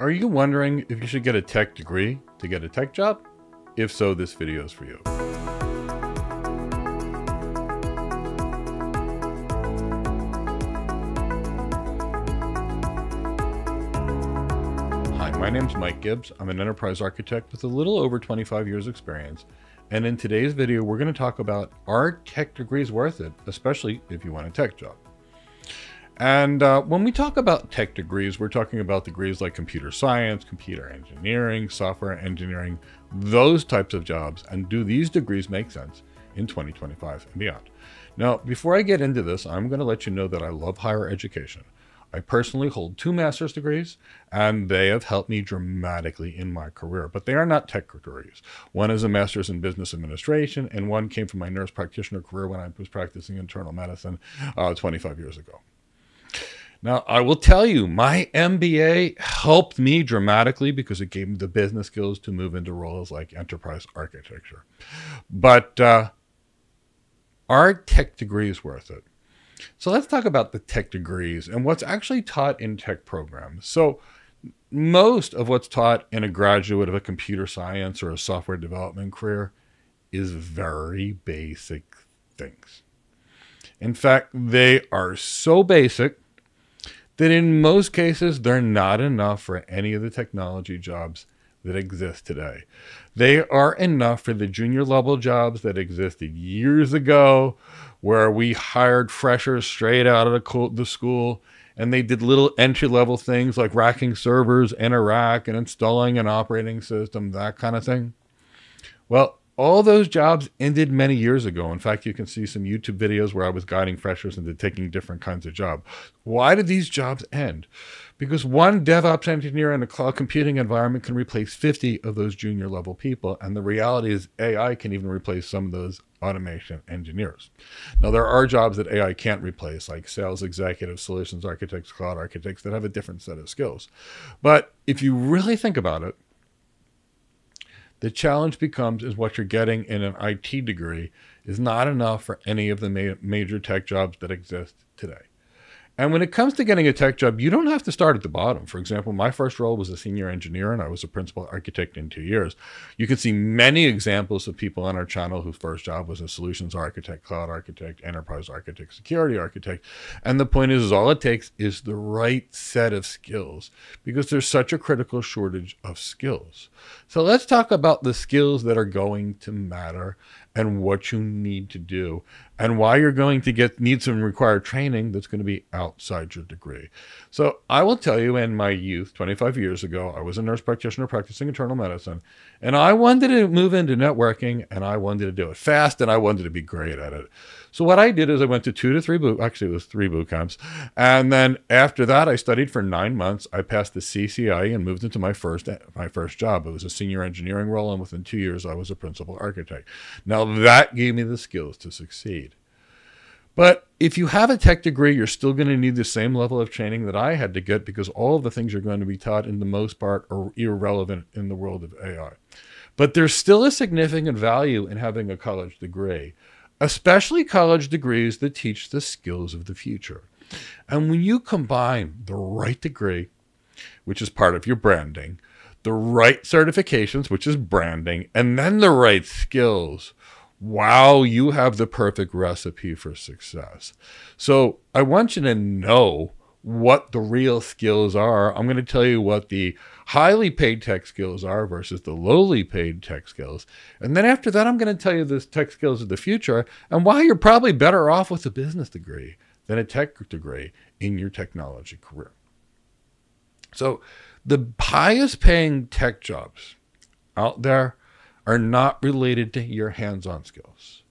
Are you wondering if you should get a tech degree to get a tech job? If so, this video is for you. Hi, my name's Mike Gibbs. I'm an enterprise architect with a little over 25 years experience. And in today's video, we're going to talk about are tech degrees worth it, especially if you want a tech job. And uh, when we talk about tech degrees, we're talking about degrees like computer science, computer engineering, software engineering, those types of jobs. And do these degrees make sense in 2025 and beyond? Now, before I get into this, I'm going to let you know that I love higher education. I personally hold two master's degrees, and they have helped me dramatically in my career, but they are not tech degrees. One is a master's in business administration, and one came from my nurse practitioner career when I was practicing internal medicine uh, 25 years ago. Now, I will tell you, my MBA helped me dramatically because it gave me the business skills to move into roles like enterprise architecture. But uh, are tech degrees worth it? So let's talk about the tech degrees and what's actually taught in tech programs. So most of what's taught in a graduate of a computer science or a software development career is very basic things. In fact, they are so basic that in most cases, they're not enough for any of the technology jobs that exist today. They are enough for the junior level jobs that existed years ago, where we hired freshers straight out of the school and they did little entry level things like racking servers in a rack and installing an operating system, that kind of thing. Well, all those jobs ended many years ago. In fact, you can see some YouTube videos where I was guiding freshers into taking different kinds of jobs. Why did these jobs end? Because one DevOps engineer in a cloud computing environment can replace 50 of those junior level people. And the reality is AI can even replace some of those automation engineers. Now, there are jobs that AI can't replace, like sales executives, solutions architects, cloud architects that have a different set of skills. But if you really think about it, the challenge becomes is what you're getting in an IT degree is not enough for any of the ma- major tech jobs that exist today. And when it comes to getting a tech job, you don't have to start at the bottom. For example, my first role was a senior engineer and I was a principal architect in two years. You can see many examples of people on our channel whose first job was a solutions architect, cloud architect, enterprise architect, security architect. And the point is, is all it takes is the right set of skills because there's such a critical shortage of skills. So let's talk about the skills that are going to matter and what you need to do and why you're going to get need some required training that's going to be outside your degree. So I will tell you in my youth, 25 years ago, I was a nurse practitioner practicing internal medicine, and I wanted to move into networking and I wanted to do it fast and I wanted to be great at it. So what I did is I went to two to three boot, actually it was three boot camps. And then after that, I studied for nine months. I passed the CCIE and moved into my first, my first job. It was a senior engineering role. And within two years, I was a principal architect. Now that gave me the skills to succeed. But if you have a tech degree, you're still going to need the same level of training that I had to get because all of the things you're going to be taught in the most part are irrelevant in the world of AI. But there's still a significant value in having a college degree especially college degrees that teach the skills of the future. And when you combine the right degree, which is part of your branding, the right certifications, which is branding, and then the right skills, wow, you have the perfect recipe for success. So I want you to know what the real skills are. I'm going to tell you what the highly paid tech skills are versus the lowly paid tech skills. And then after that, I'm going to tell you the tech skills of the future and why you're probably better off with a business degree than a tech degree in your technology career. So, the highest paying tech jobs out there are not related to your hands on skills.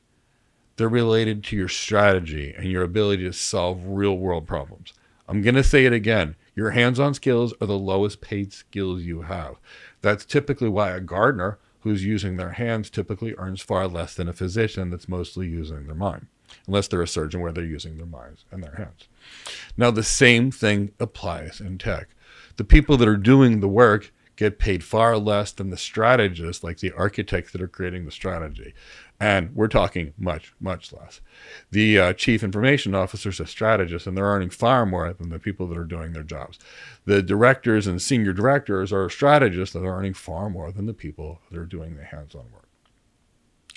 They're related to your strategy and your ability to solve real world problems. I'm going to say it again. Your hands on skills are the lowest paid skills you have. That's typically why a gardener who's using their hands typically earns far less than a physician that's mostly using their mind, unless they're a surgeon where they're using their minds and their hands. Now, the same thing applies in tech. The people that are doing the work get paid far less than the strategists, like the architects that are creating the strategy. And we're talking much, much less. The uh, chief information officers are strategists, and they're earning far more than the people that are doing their jobs. The directors and senior directors are strategists that are earning far more than the people that are doing the hands on work.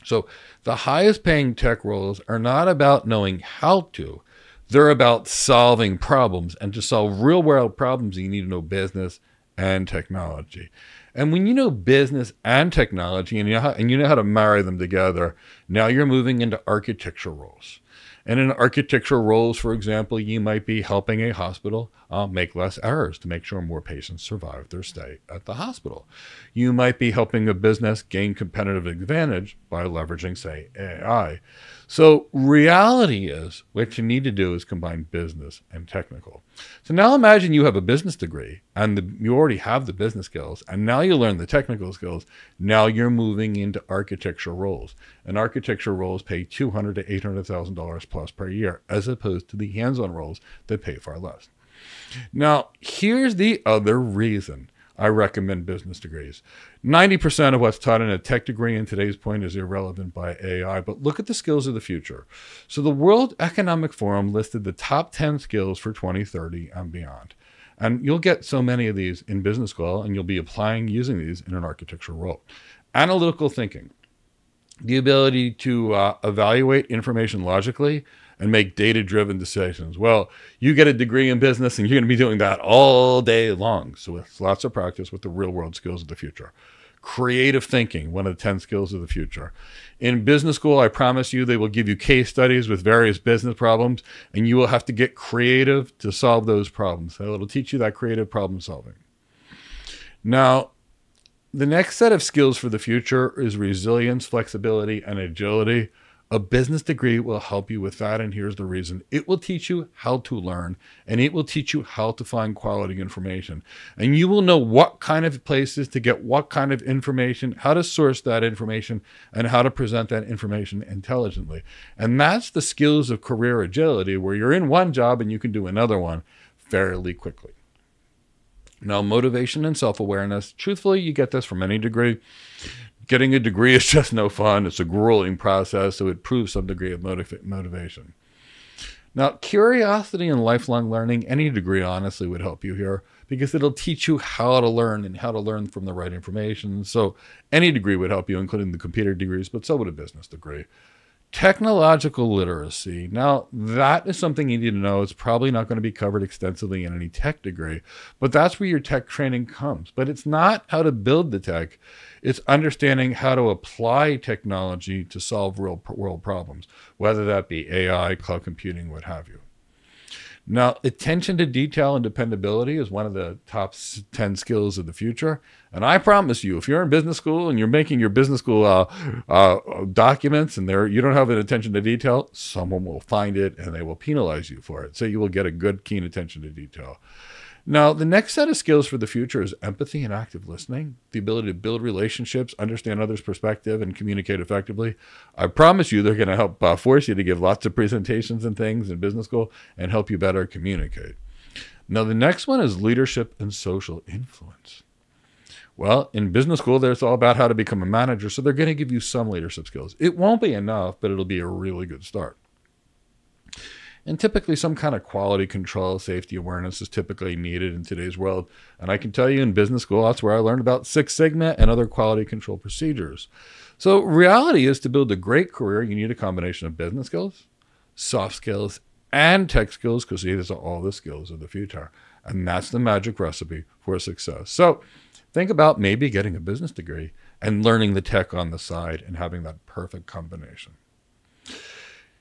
So the highest paying tech roles are not about knowing how to, they're about solving problems. And to solve real world problems, you need to know business and technology. And when you know business and technology and you know how, and you know how to marry them together, now you're moving into architecture roles. And in architectural roles, for example, you might be helping a hospital uh, make less errors to make sure more patients survive their stay at the hospital. You might be helping a business gain competitive advantage by leveraging, say, AI. So, reality is what you need to do is combine business and technical. So, now imagine you have a business degree and the, you already have the business skills, and now you learn the technical skills. Now you're moving into architecture roles, and architecture roles pay two hundred to eight hundred thousand dollars plus per year, as opposed to the hands-on roles that pay far less. Now, here's the other reason I recommend business degrees. 90% of what's taught in a tech degree in today's point is irrelevant by AI, but look at the skills of the future. So, the World Economic Forum listed the top 10 skills for 2030 and beyond. And you'll get so many of these in business school, and you'll be applying using these in an architectural role. Analytical thinking, the ability to uh, evaluate information logically and make data driven decisions. Well, you get a degree in business and you're going to be doing that all day long. So, with lots of practice with the real world skills of the future. Creative thinking, one of the 10 skills of the future. In business school, I promise you, they will give you case studies with various business problems, and you will have to get creative to solve those problems. So it'll teach you that creative problem solving. Now, the next set of skills for the future is resilience, flexibility, and agility. A business degree will help you with that. And here's the reason it will teach you how to learn and it will teach you how to find quality information. And you will know what kind of places to get what kind of information, how to source that information, and how to present that information intelligently. And that's the skills of career agility, where you're in one job and you can do another one fairly quickly. Now, motivation and self awareness, truthfully, you get this from any degree getting a degree is just no fun. It's a grueling process, so it proves some degree of motiv- motivation. Now, curiosity and lifelong learning, any degree honestly would help you here because it'll teach you how to learn and how to learn from the right information. So, any degree would help you, including the computer degrees, but so would a business degree. Technological literacy. Now, that is something you need to know. It's probably not going to be covered extensively in any tech degree, but that's where your tech training comes. But it's not how to build the tech, it's understanding how to apply technology to solve real world problems, whether that be AI, cloud computing, what have you. Now, attention to detail and dependability is one of the top 10 skills of the future. And I promise you, if you're in business school and you're making your business school uh, uh, documents and there you don't have an attention to detail, someone will find it and they will penalize you for it. So you will get a good, keen attention to detail. Now, the next set of skills for the future is empathy and active listening, the ability to build relationships, understand others' perspective, and communicate effectively. I promise you, they're going to help uh, force you to give lots of presentations and things in business school and help you better communicate. Now, the next one is leadership and social influence. Well, in business school, there's all about how to become a manager, so they're going to give you some leadership skills. It won't be enough, but it'll be a really good start. And typically, some kind of quality control, safety awareness is typically needed in today's world. And I can tell you in business school, that's where I learned about Six Sigma and other quality control procedures. So, reality is to build a great career, you need a combination of business skills, soft skills, and tech skills, because these are all the skills of the future. And that's the magic recipe for success. So, think about maybe getting a business degree and learning the tech on the side and having that perfect combination.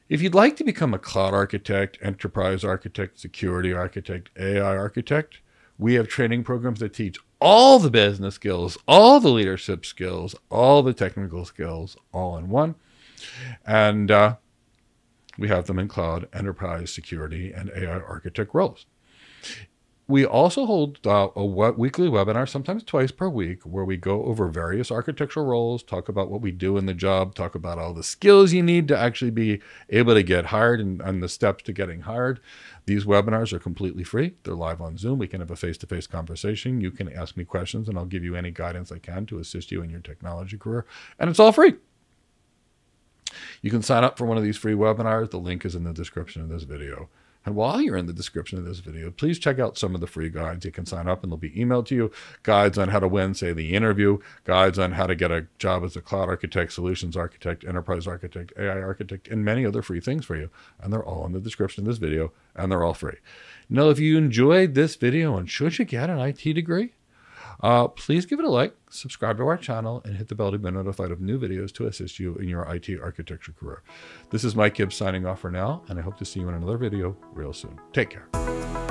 If you'd like to become a cloud architect, enterprise architect, security architect, AI architect, we have training programs that teach all the business skills, all the leadership skills, all the technical skills, all in one. And uh, we have them in cloud, enterprise, security, and AI architect roles. We also hold uh, a weekly webinar, sometimes twice per week, where we go over various architectural roles, talk about what we do in the job, talk about all the skills you need to actually be able to get hired and, and the steps to getting hired. These webinars are completely free. They're live on Zoom. We can have a face-to-face conversation. You can ask me questions and I'll give you any guidance I can to assist you in your technology career. And it's all free. You can sign up for one of these free webinars. The link is in the description of this video. And while you're in the description of this video, please check out some of the free guides. You can sign up and they'll be emailed to you. Guides on how to win, say, the interview, guides on how to get a job as a cloud architect, solutions architect, enterprise architect, AI architect, and many other free things for you. And they're all in the description of this video, and they're all free. Now, if you enjoyed this video and should you get an IT degree, uh, please give it a like, subscribe to our channel, and hit the bell to be notified of new videos to assist you in your IT architecture career. This is Mike Gibbs signing off for now, and I hope to see you in another video real soon. Take care.